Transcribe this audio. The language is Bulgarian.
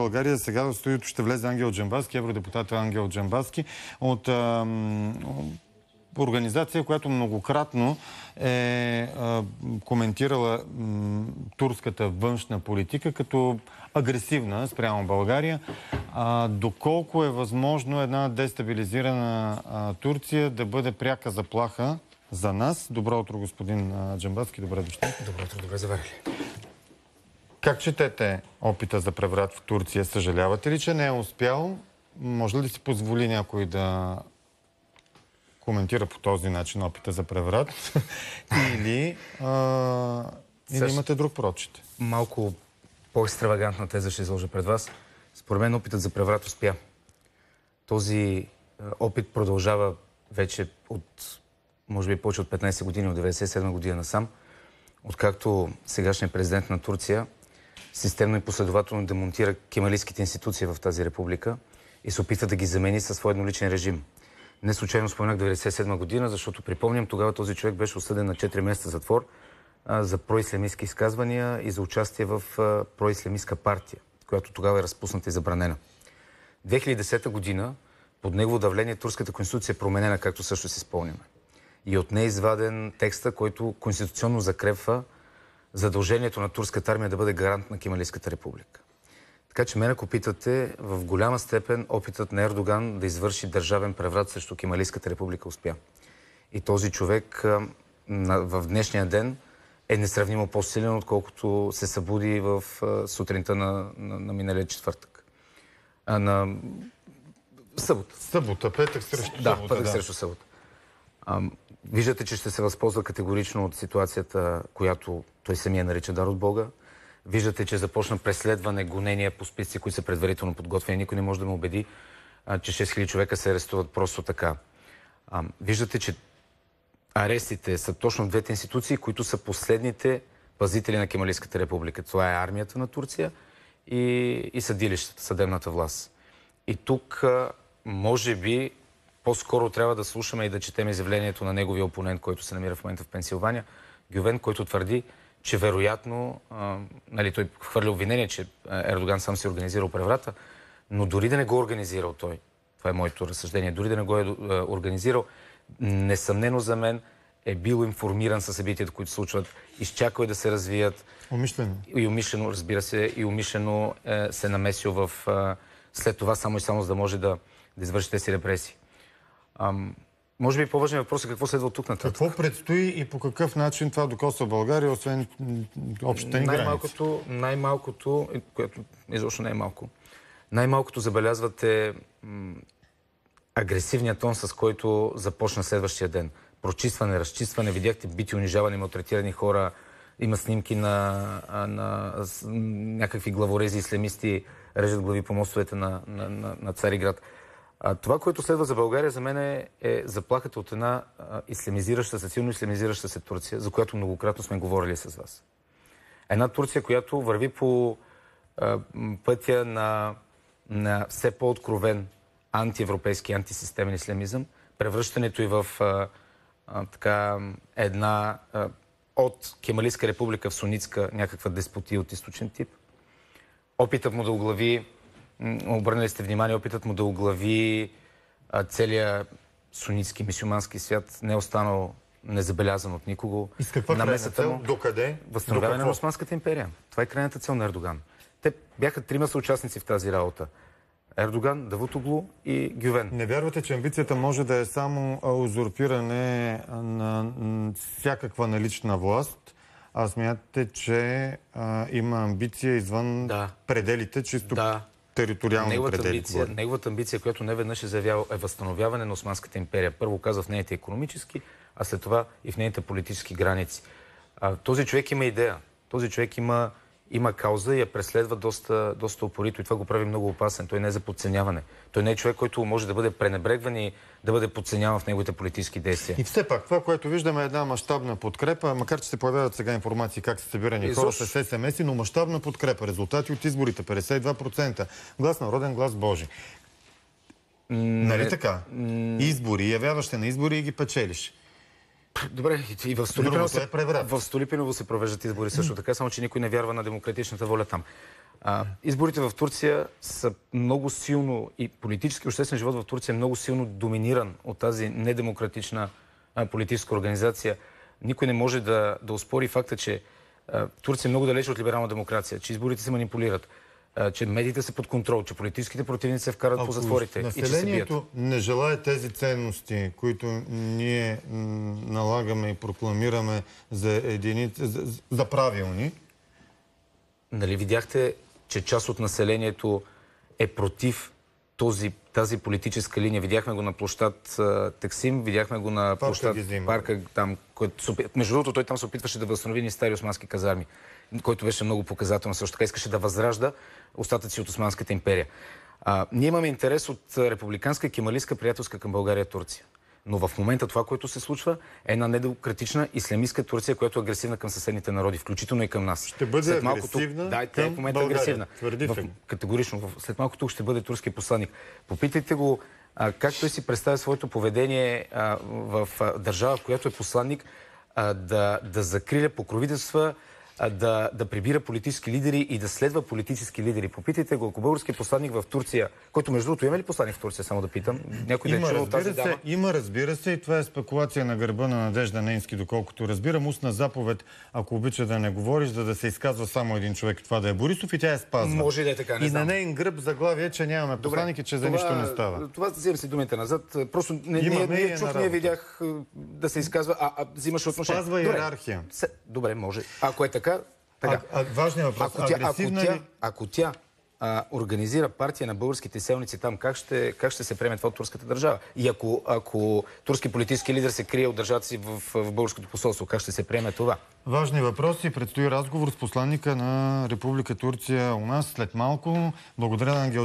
България сега в студиото ще влезе Ангел Джамбаски, евродепутат Ангел Джамбаски от организация, която многократно е коментирала турската външна политика като агресивна спрямо България. Доколко е възможно една дестабилизирана Турция да бъде пряка заплаха за нас? Добро утро, господин Джамбаски. Добре дошли. Добро утро, добре заварили. Как четете опита за преврат в Турция? Съжалявате ли, че не е успял? Може ли си позволи някой да коментира по този начин опита за преврат? или, а, или имате друг прочит? Малко по-екстравагантна теза ще изложа пред вас. Според мен опитът за преврат успя. Този опит продължава вече от, може би, повече от 15 години, от 97 година насам, откакто сегашният президент на Турция системно и последователно демонтира кемалийските институции в тази република и се опитва да ги замени със своя едноличен режим. Не случайно споменах 1997 година, защото припомням, тогава този човек беше осъден на 4 месеца затвор а, за проислямистски изказвания и за участие в проислямистка партия, която тогава е разпусната и забранена. 2010 година под негово давление турската конституция е променена, както също си спомняме. И от нея е изваден текста, който конституционно закрепва задължението на турската армия да бъде гарант на Кемалийската република. Така че мен, ако питате, в голяма степен опитът на Ердоган да извърши държавен преврат срещу Кемалийската република успя. И този човек в днешния ден е несравнимо по-силен, отколкото се събуди в сутринта на, на, на миналия четвъртък. А, на събота. Събота, петък срещу да, събота. Петък да, срещу събота. А, виждате, че ще се възползва категорично от ситуацията, която той самия нарича дар от Бога. Виждате, че започна преследване, гонения по списъци, които са предварително подготвени. Никой не може да му убеди, че 6000 човека се арестуват просто така. Виждате, че арестите са точно двете институции, които са последните пазители на Кемалийската република. Това е армията на Турция и, и съдилищата, съдебната власт. И тук, може би, по-скоро трябва да слушаме и да четем изявлението на неговия опонент, който се намира в момента в Пенсилвания, Гювен, който твърди, че вероятно, а, нали, той хвърля обвинение, че Ердоган сам си организирал преврата, но дори да не го организирал той, това е моето разсъждение, дори да не го е организирал, несъмнено за мен е бил информиран със събитията, които случват, изчакал е да се развият. Умишлено. И умишлено, разбира се, и умишлено е, се намесил в е, след това само и само за да може да, да извърши тези репресии. Ам, може би по-важният въпрос е какво следва от тук нататък. Какво предстои и по какъв начин това докосва България, освен общата ни най-малкото, най-малкото, което изобщо не е малко, най-малкото забелязвате агресивният тон, с който започна следващия ден. Прочистване, разчистване, видяхте бити, унижавани, малтретирани хора, има снимки на, на, някакви главорези ислямисти, режат глави по мостовете на, на, на, на Цариград. Това, което следва за България, за мен е, е заплахата от една а, ислямизираща се, силно ислямизираща се Турция, за която многократно сме говорили с вас. Една Турция, която върви по пътя на, на все по-откровен антиевропейски, антисистемен ислямизъм, превръщането и в а, а, така една а, от Кемалийска република в сунитска някаква деспотия от източен тип. Опитът му да оглави Обърнали сте внимание, опитът му да оглави целият сунитски, мисюмански свят не е останал незабелязан от никого. И с каква Намесата цел? До къде? Възстановяване на Османската империя. Това е крайната цел на Ердоган. Те бяха трима съучастници в тази работа. Ердоган, Давутоглу и Гювен. Не вярвате, че амбицията може да е само узурпиране на всякаква налична власт, а смятате, че а, има амбиция извън да. пределите, чисто да териториални неговата предели. Амбиция, неговата амбиция, която не веднъж е заявявал, е възстановяване на Османската империя. Първо каза в нейните економически, а след това и в нейните политически граници. А, този човек има идея. Този човек има има кауза и я преследва доста, доста упорито и това го прави много опасен. Той не е за подценяване. Той не е човек, който може да бъде пренебрегван и да бъде подценяван в неговите политически действия. И все пак, това, което виждаме е една мащабна подкрепа, макар че се появяват сега информации как са събирани хора с СМС, но мащабна подкрепа. Резултати от изборите 52%. Глас народен, глас Божи. Нали така? Избори, явяваш се на избори и ги печелиш. Добре, и в Столипиново, се, е в Столипиново се провеждат избори също така, само че никой не вярва на демократичната воля там. А, изборите в Турция са много силно и политически обществен живот в Турция е много силно доминиран от тази недемократична а, политическа организация. Никой не може да, да успори факта, че а, Турция е много далеч от либерална демокрация, че изборите се манипулират, че медиите са под контрол, че политическите противници се вкарат по Ако затворите и че се бият. не желая тези ценности, които ние налагаме и прокламираме за, едини, за, за правилни, Нали видяхте, че част от населението е против този, тази политическа линия. Видяхме го на площад а, Таксим, видяхме го на площад Гизим. парка, там, който, между другото, той там се опитваше да възстанови ни стари османски казарми, който беше много показателно. Също така искаше да възражда остатъци от Османската империя. А, ние имаме интерес от републиканска и кемалистка приятелска към България Турция. Но в момента това, което се случва, е една недемократична ислямистка Турция, която е агресивна към съседните народи, включително и към нас. Ще бъде След малко тук- агресивна Да, тя е в момента България. агресивна. Твърдите В- го. Категорично. В- След малко тук ще бъде турски посланник. Попитайте го а, как той си представя своето поведение а, в а, държава, в която е посланник, а, да, да закриля покровителства, да, да прибира политически лидери и да следва политически лидери. Попитайте го, ако български посланник в Турция, който между другото има ли посланник в Турция, само да питам, някой да е Има чувал тази разбира, дама. се, има, разбира се, и това е спекулация на гърба на Надежда Нейнски, доколкото разбирам. Устна заповед, ако обича да не говориш, за да се изказва само един човек, това да е Борисов и тя я спазва. Може да е така, не И знам. на нейн гръб заглавие, че нямаме посланник и че за нищо не става. Това взимам си думите назад. Просто не, не, не е чух, не видях да се изказва, а, а взимаш отношение. Спазва иерархия. Добре, може. Ако е така, така. А, а, важният въпрос. Ако тя, ако тя, ли? ако тя а, организира партия на българските селници там, как ще, как ще се приеме това от турската държава? И ако, ако турски политически лидер се крие от държавата си в, в българското посолство, как ще се приеме това? Важни въпроси. Предстои разговор с посланника на Република Турция у нас след малко. Благодаря на Ангел